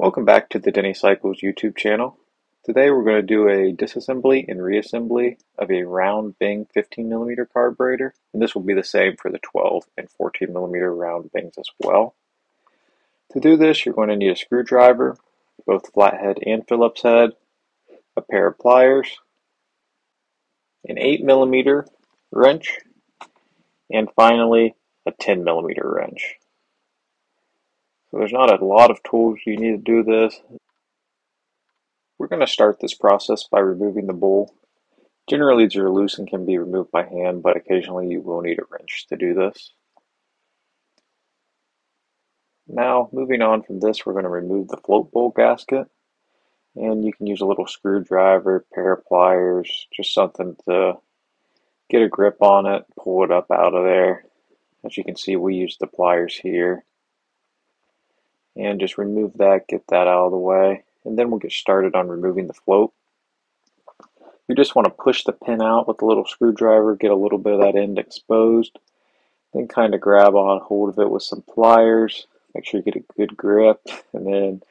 Welcome back to the Denny Cycles YouTube channel. Today we're going to do a disassembly and reassembly of a round Bing 15mm carburetor. And this will be the same for the 12 and 14mm round Bings as well. To do this you're going to need a screwdriver, both flathead and Phillips head, a pair of pliers, an 8mm wrench, and finally a 10mm wrench. So there's not a lot of tools you need to do this. We're going to start this process by removing the bowl. Generally these are loose and can be removed by hand, but occasionally you will need a wrench to do this. Now, moving on from this, we're going to remove the float bowl gasket. And you can use a little screwdriver, pair of pliers, just something to get a grip on it, pull it up out of there. As you can see, we use the pliers here and just remove that, get that out of the way, and then we'll get started on removing the float. You just want to push the pin out with a little screwdriver, get a little bit of that end exposed, then kind of grab on hold of it with some pliers, make sure you get a good grip, and then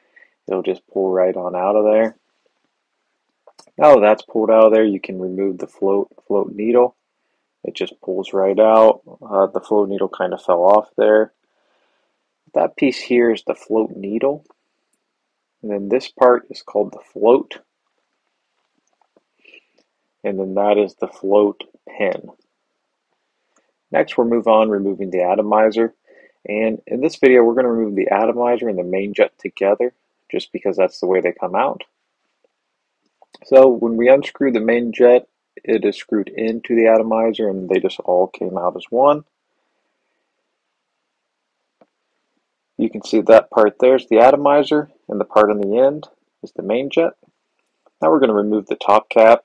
it'll just pull right on out of there. Now that that's pulled out of there, you can remove the float float needle. It just pulls right out. Uh, the float needle kind of fell off there. That piece here is the float needle. And then this part is called the float. And then that is the float pin. Next we'll move on removing the atomizer. And in this video we're going to remove the atomizer and the main jet together just because that's the way they come out. So when we unscrew the main jet it is screwed into the atomizer and they just all came out as one. You can see that part there is the atomizer, and the part on the end is the main jet. Now we're going to remove the top cap.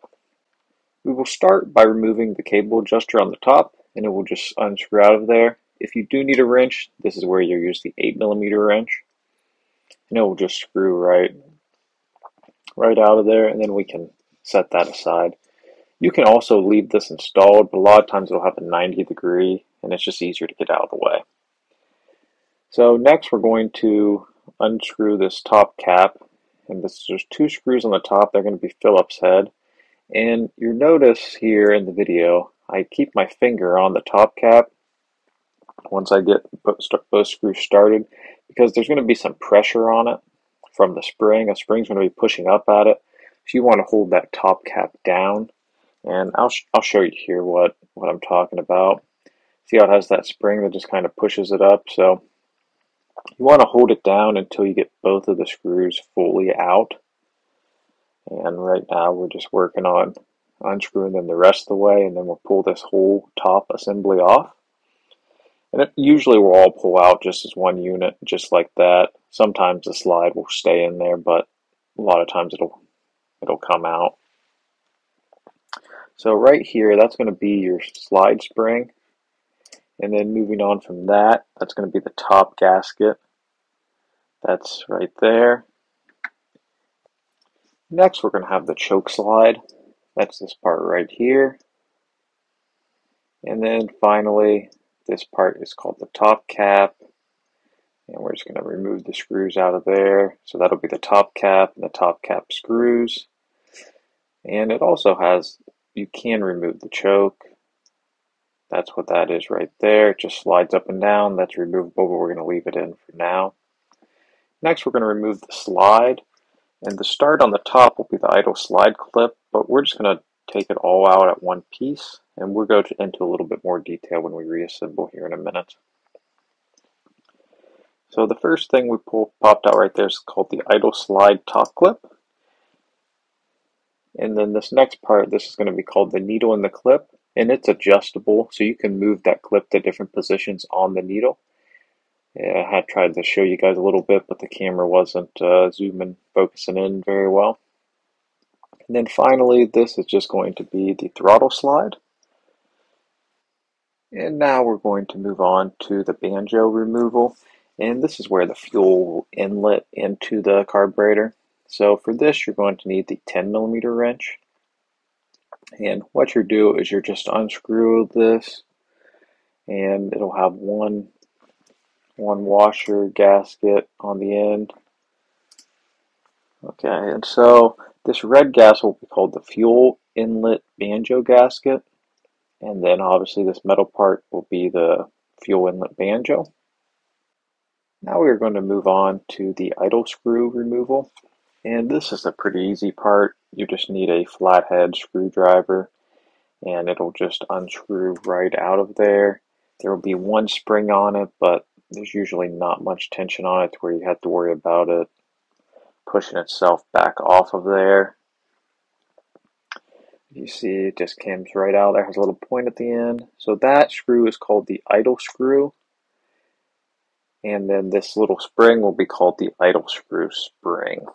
We will start by removing the cable adjuster on the top, and it will just unscrew out of there. If you do need a wrench, this is where you'll use the 8mm wrench. And it will just screw right, right out of there, and then we can set that aside. You can also leave this installed, but a lot of times it'll have a 90 degree, and it's just easier to get out of the way. So next we're going to unscrew this top cap. And this, there's two screws on the top. They're going to be Phillips head. And you notice here in the video I keep my finger on the top cap once I get both screws started because there's going to be some pressure on it from the spring. A spring's going to be pushing up at it. So you want to hold that top cap down. And I'll, I'll show you here what what I'm talking about. See how it has that spring that just kind of pushes it up? So you want to hold it down until you get both of the screws fully out. And right now we're just working on unscrewing them the rest of the way and then we'll pull this whole top assembly off. And it usually will all pull out just as one unit, just like that. Sometimes the slide will stay in there, but a lot of times it'll it'll come out. So right here, that's going to be your slide spring. And then moving on from that, that's going to be the top gasket. That's right there. Next, we're going to have the choke slide. That's this part right here. And then finally, this part is called the top cap. And we're just going to remove the screws out of there. So that'll be the top cap and the top cap screws. And it also has, you can remove the choke. That's what that is right there. It just slides up and down. That's removable, but we're going to leave it in for now. Next, we're going to remove the slide. And the start on the top will be the idle slide clip, but we're just going to take it all out at one piece. And we'll go to, into a little bit more detail when we reassemble here in a minute. So the first thing we pull, popped out right there is called the idle slide top clip. And then this next part, this is going to be called the needle in the clip and it's adjustable so you can move that clip to different positions on the needle. Yeah, I had tried to show you guys a little bit, but the camera wasn't uh, zooming, focusing in very well. And then finally, this is just going to be the throttle slide. And now we're going to move on to the banjo removal. And this is where the fuel inlet into the carburetor. So for this, you're going to need the 10 millimeter wrench. And what you do is you just unscrew this and it'll have one one washer gasket on the end. Okay, and so this red gas will be called the fuel inlet banjo gasket, and then obviously this metal part will be the fuel inlet banjo. Now we are going to move on to the idle screw removal, and this is a pretty easy part. You just need a flathead screwdriver, and it'll just unscrew right out of there. There will be one spring on it, but there's usually not much tension on it to where you have to worry about it pushing itself back off of there. You see it just comes right out there, has a little point at the end. So that screw is called the idle screw. And then this little spring will be called the idle screw spring.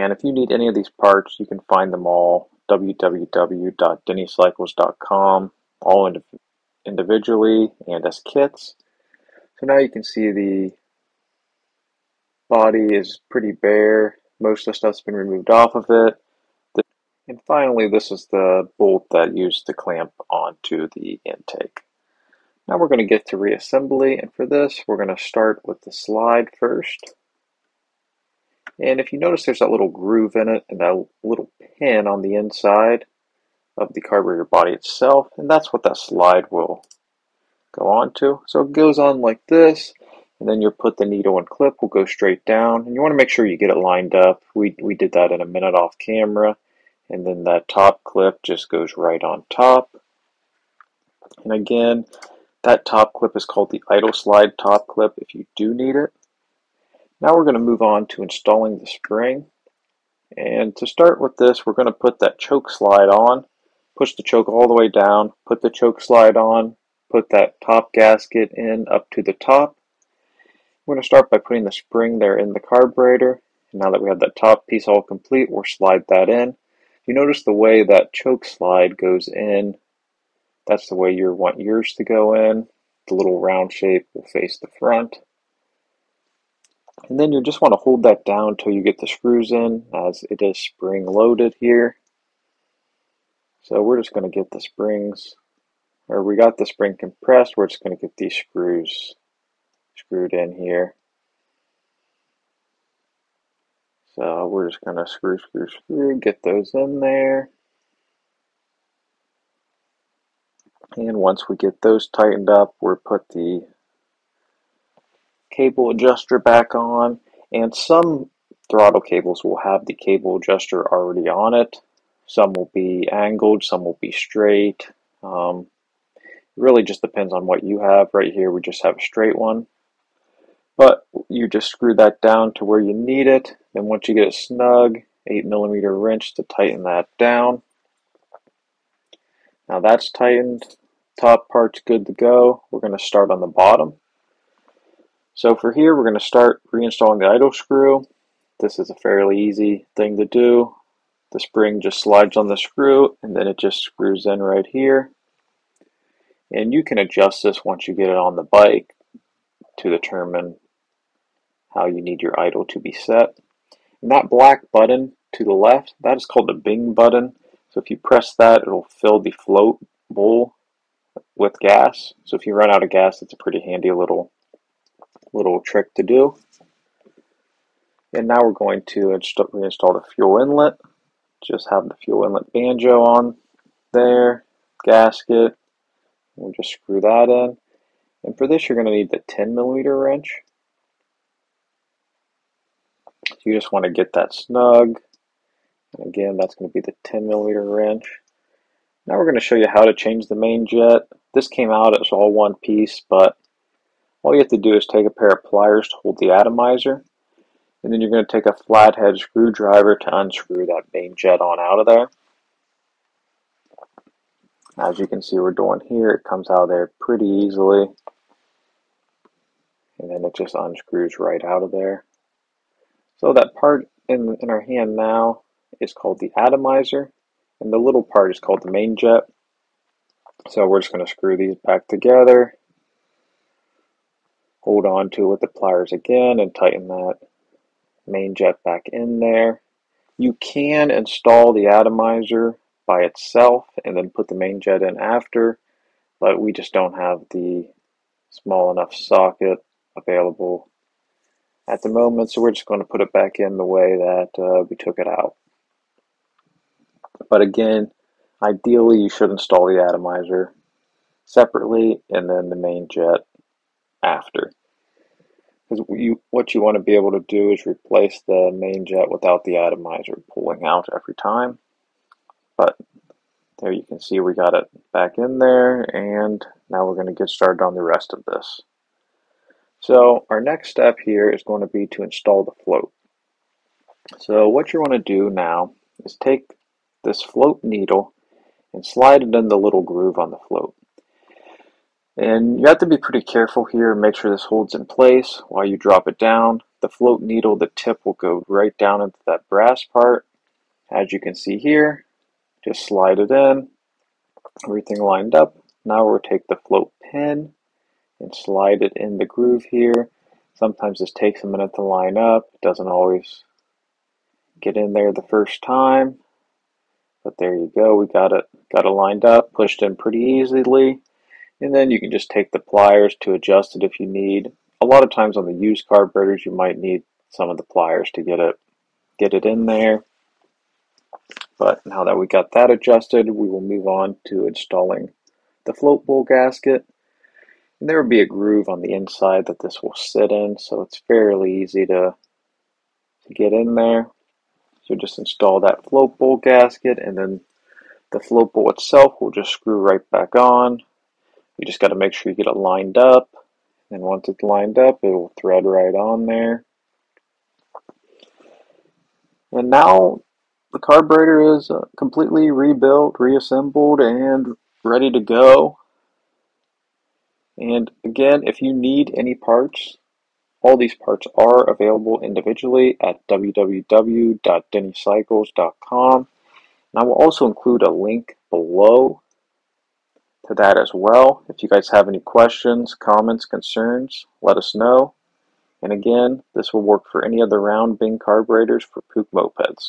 And if you need any of these parts, you can find them all www.dennycycles.com, all individually and as kits. So now you can see the body is pretty bare. Most of the stuff's been removed off of it. And finally, this is the bolt that used to clamp onto the intake. Now we're going to get to reassembly, and for this, we're going to start with the slide first. And if you notice there's that little groove in it and that little pin on the inside of the carburetor body itself, and that's what that slide will go onto. So it goes on like this, and then you put the needle and clip will go straight down. And you want to make sure you get it lined up. We, we did that in a minute off camera and then that top clip just goes right on top. And again that top clip is called the idle slide top clip if you do need it now we're going to move on to installing the spring and to start with this we're going to put that choke slide on push the choke all the way down put the choke slide on put that top gasket in up to the top we're going to start by putting the spring there in the carburetor. And now that we have that top piece all complete, we'll slide that in. You notice the way that choke slide goes in, that's the way you want yours to go in. The little round shape will face the front. And then you just want to hold that down until you get the screws in, as it is spring loaded here. So we're just going to get the springs, or we got the spring compressed, we're just going to get these screws screwed in here. So we're just going to screw, screw, screw, get those in there. And once we get those tightened up, we'll put the cable adjuster back on. And some throttle cables will have the cable adjuster already on it. Some will be angled, some will be straight. Um, it really just depends on what you have. Right here, we just have a straight one. But you just screw that down to where you need it. Then once you get it snug, 8 millimeter wrench to tighten that down. Now that's tightened. Top part's good to go. We're going to start on the bottom. So for here, we're going to start reinstalling the idle screw. This is a fairly easy thing to do. The spring just slides on the screw and then it just screws in right here. And you can adjust this once you get it on the bike to determine how you need your idle to be set. And that black button to the left, that is called the Bing button. So if you press that, it'll fill the float bowl with gas. So if you run out of gas, it's a pretty handy little little trick to do. And now we're going to reinstall the fuel inlet. Just have the fuel inlet banjo on there, gasket. We'll just screw that in. And for this, you're going to need the 10 millimeter wrench. You just want to get that snug. And again, that's going to be the 10 millimeter wrench. Now we're going to show you how to change the main jet. This came out as all one piece, but all you have to do is take a pair of pliers to hold the atomizer. And then you're going to take a flathead screwdriver to unscrew that main jet on out of there. As you can see we're doing here, it comes out of there pretty easily. And then it just unscrews right out of there. So that part in, in our hand now is called the atomizer, and the little part is called the main jet. So we're just going to screw these back together, hold on to it with the pliers again, and tighten that main jet back in there. You can install the atomizer by itself and then put the main jet in after, but we just don't have the small enough socket available at the moment, so we're just going to put it back in the way that uh, we took it out. But again, ideally you should install the atomizer separately and then the main jet after. Because you, what you want to be able to do is replace the main jet without the atomizer pulling out every time. But there you can see we got it back in there and now we're going to get started on the rest of this. So our next step here is going to be to install the float. So what you want to do now is take this float needle and slide it in the little groove on the float. And you have to be pretty careful here make sure this holds in place while you drop it down. The float needle, the tip will go right down into that brass part. As you can see here, just slide it in, everything lined up. Now we'll take the float pin and slide it in the groove here. Sometimes this takes a minute to line up. It doesn't always get in there the first time. But there you go. We got it got it lined up, pushed in pretty easily. And then you can just take the pliers to adjust it if you need. A lot of times on the used carburetors you might need some of the pliers to get it get it in there. But now that we got that adjusted, we will move on to installing the float bowl gasket. And there will be a groove on the inside that this will sit in, so it's fairly easy to, to get in there. So just install that float bowl gasket and then the float bowl itself will just screw right back on. You just got to make sure you get it lined up. And once it's lined up, it will thread right on there. And now the carburetor is uh, completely rebuilt, reassembled, and ready to go. And again, if you need any parts, all these parts are available individually at www.dennycycles.com. And I will also include a link below to that as well. If you guys have any questions, comments, concerns, let us know. And again, this will work for any other round Bing carburetors for Puch mopeds.